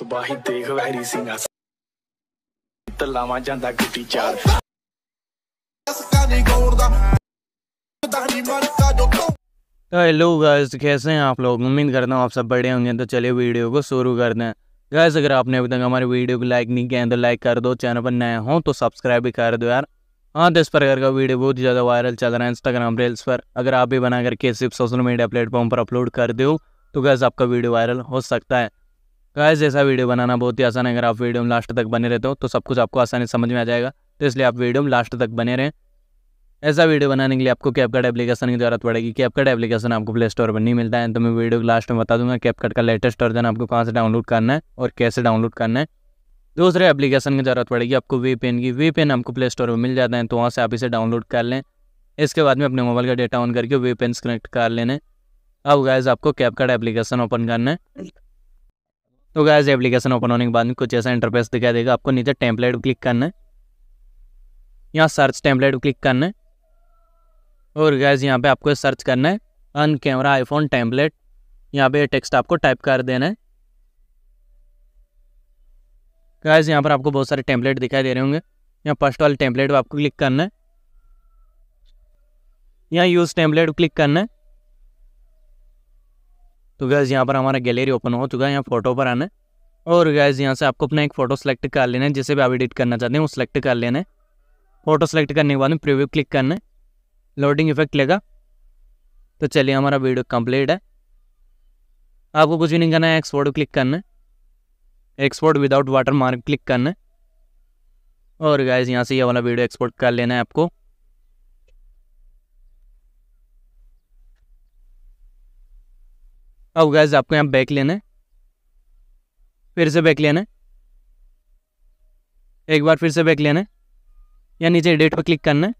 ਤਬਾਹੀ ਦੇਖ ਵੈਰੀ ਸਿੰਘਾ ਤਲਾਵਾਂ ਜਾਂਦਾ ਗੁੱਟੀ ਚਾਰ तो हेलो गाइस कैसे हैं आप लोग उम्मीद करता हूँ आप सब बढ़िया होंगे तो चलिए वीडियो को शुरू करते हैं गाइस अगर आपने अभी तक हमारे वीडियो को लाइक नहीं किया है तो लाइक कर दो चैनल पर नए हो तो सब्सक्राइब भी कर दो यार हाँ तो इस प्रकार का वीडियो बहुत ही ज़्यादा वायरल चल रहा है इंस्टाग्राम रील्स पर अगर आप भी बना करके सिर्फ सोशल मीडिया प्लेटफॉर्म पर अपलोड कर दो तो गैस आपका वीडियो वायरल हो सकता है गैस ऐसा वीडियो बनाना बहुत ही आसान है। अगर आप वीडियो में लास्ट तक बने रहते हो तो सब कुछ आपको आसानी समझ में आ जाएगा। तो इसलिए आप वीडियो में लास्ट तक बने रहें। ऐसा वीडियो बनाने के लिए आपको कैपकट एप्लीकेशन की ज़रूरत पड़ेगी। कैपकट एप्लीकेशन आपको प्ले स्टोर पर नहीं मिलता है। तो मैं वीडियो लास्ट में बता दूँगा कैपकट का लेटेस्ट वर्जन आपको कहाँ से डाउनलोड करना है और कैसे डाउनलोड करना है। दूसरे एप्लीकेशन की ज़रूरत पड़ेगी आपको वी पेन की। वी पेन आपको प्ले स्टोर पर मिल जाता है तो वहाँ से आप इसे डाउनलोड कर लें। इसके बाद में अपने मोबाइल का डेटा ऑन करके वी पेन कनेक्ट कर लेने अब गैस आपको कैपकट एप्लीकेशन ओपन करना है। तो गैस एप्लीकेशन ओपन होने के बाद में कुछ ऐसा इंटरफेस दिखाई देगा। आपको नीचे टेम्पलेट क्लिक करना है। यहाँ सर्च टेम्पलेट क्लिक करना है। और गैस यहाँ पे आपको सर्च करना है। अन कैमरा आईफोन टेम्पलेट यहाँ पे टेक्स्ट आपको टाइप कर देना है। गैस यहाँ पर आपको बहुत सारे टेम्पलेट दिखाई दे रहे होंगे। यहाँ फ़र्स्ट वाले टेम्पलेट आपको क्लिक करना है। यहाँ यूज़ टेम्पलेट क्लिक करना है। तो गैस यहाँ पर हमारा गैलरी ओपन हो चुका है, यहाँ फ़ोटो पर आना और गैस यहाँ से आपको अपना एक फ़ोटो सेलेक्ट कर लेना है, जिसे भी आप एडिट करना चाहते हैं, वो सिलेक्ट कर लेना है। फ़ोटो सेलेक्ट करने के बाद में प्रीव्यू क्लिक करना है। लोडिंग इफ़ेक्ट लेगा। तो चलिए, हमारा वीडियो कंप्लीट है। आपको कुछ भी नहीं करना है एक्सपोर्ट क्लिक करना है। Export without watermark click करना है। और गैस यहाँ से ये वाला वीडियो एक्सपोर्ट कर लेना है आपको। अब गैस आपको यहाँ बैक लेना है। फिर से बैक लेना है। एक बार फिर से बैक लेना है। या नीचे एडिट पर क्लिक करना है।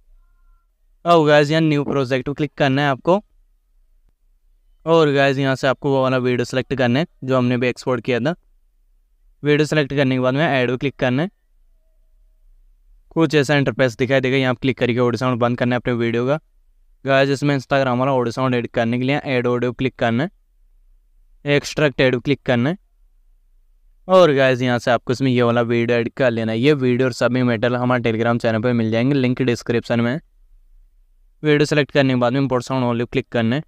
अब गैस यहाँ न्यू प्रोजेक्ट पर क्लिक करना है आपको। और गैस यहाँ से आपको वो वाला वीडियो सेलेक्ट करना है, जो हमने भी एक्सपोर्ट किया था। वीडियो सेलेक्ट करने के बाद में ऐड पर क्लिक करना है। कुछ ऐसा इंटरफेस दिखाई देगा, यहाँ क्लिक करके ऑडियो साउंड बंद करना है अपने वीडियो का। गैस इसमें इंस्टाग्राम वाला ऑडियो साउंड एडिट करने के लिए ऐड ऑडियो क्लिक करना है। एक्सट्रैक्टेड क्लिक करना है और गाइज़ यहाँ से आपको इसमें ये वाला वीडियो एड कर लेना है ये वीडियो और सभी मेटल हमारे टेलीग्राम चैनल पर मिल जाएँगे लिंक डिस्क्रिप्शन में वीडियो सेलेक्ट करने के बाद में इम्पोर्ट साउंड ऑनली क्लिक करना है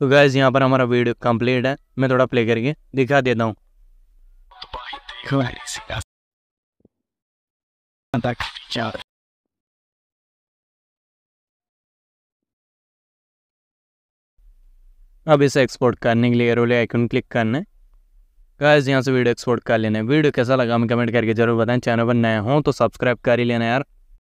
तो गाइज़ यहाँ पर हमारा वीडियो कंप्लीट है मैं थोड़ा प्ले करके दिखा देता हूँ तो अब इसे एक्सपोर्ट करने के लिए रोले आइकन क्लिक करना है। गाइस यहाँ से वीडियो एक्सपोर्ट कर लेना है। वीडियो कैसा लगा? हमें कमेंट करके ज़रूर बताएँ। चैनल पर नए हो तो सब्सक्राइब कर ही लेना यार।